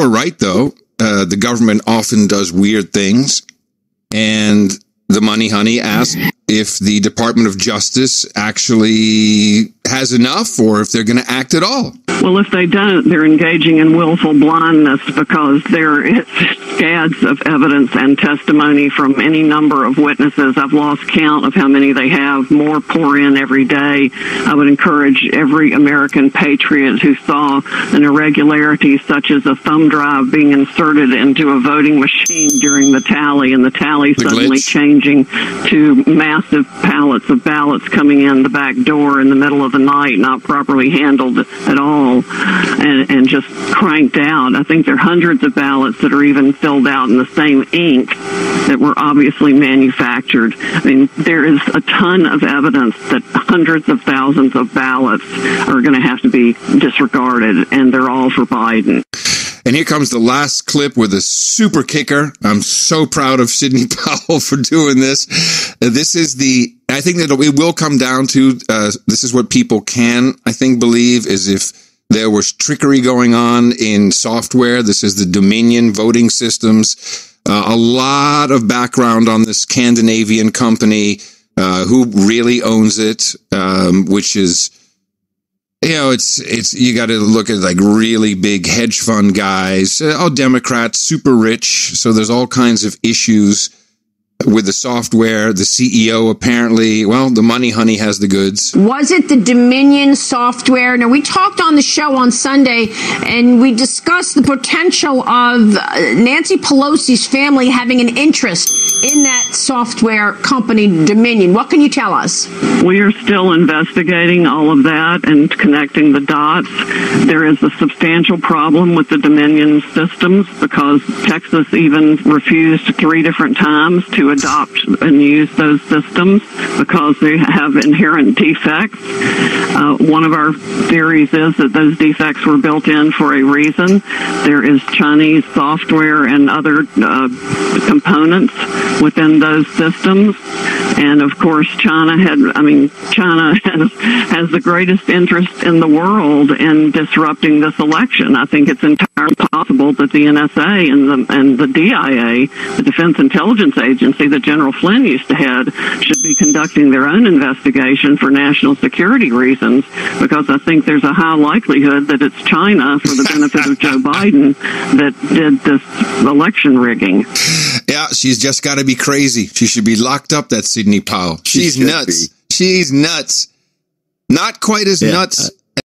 you're right, though. Uh, the government often does weird things. And the money honey asked if the Department of Justice actually has enough or if they're going to act at all. Well, if they don't, they're engaging in willful blindness because there is scads of evidence and testimony from any number of witnesses. I've lost count of how many they have. More pour in every day. I would encourage every American patriot who saw an irregularity such as a thumb drive being inserted into a voting machine during the tally and the tally The suddenly glitch. changing to massive pallets of ballots coming in the back door in the middle of the night, not properly handled at all, and, and just cranked out. I think there are hundreds of ballots that are even filled out in the same ink that were obviously manufactured. I mean, there is a ton of evidence that hundreds of thousands of ballots are going to have to be disregarded, and they're all for Biden. And here comes the last clip with a super kicker. I'm so proud of Sidney Powell for doing this. Uh, This is the, I think that it will come down to, uh, this is what people can, I think, believe is if there was trickery going on in software. This is the Dominion voting systems. Uh, a lot of background on this Scandinavian company, uh, who really owns it, um, which is, you know, it's it's you got to look at like really big hedge fund guys, uh, all Democrats, super rich. So there's all kinds of issues with the software. The CEO apparently, well, the money honey has the goods. Was it the Dominion software? Now, we talked on the show on Sunday and we discussed the potential of uh, Nancy Pelosi's family having an interest in that software company, Dominion. What can you tell us? We are still investigating all of that and connecting the dots. There is a substantial problem with the Dominion systems because Texas even refused three different times to adopt and use those systems because they have inherent defects. Uh, one of our theories is that those defects were built in for a reason. There is Chinese software and other uh, components within those systems. And of course, China had, I mean, China has, has the greatest interest in the world in disrupting this election. I think it's entirely possible that the NSA and the, and the DIA, the Defense Intelligence Agency that General Flynn used to head, should be conducting their own investigation for national security reasons because I think there's a high likelihood that it's China, for the benefit of Joe Biden, that did this election rigging. Yeah, she's just got to be crazy. She should be locked up. That Sidney Powell. She's should nuts. be. She's nuts. Not quite as Yeah. nuts uh,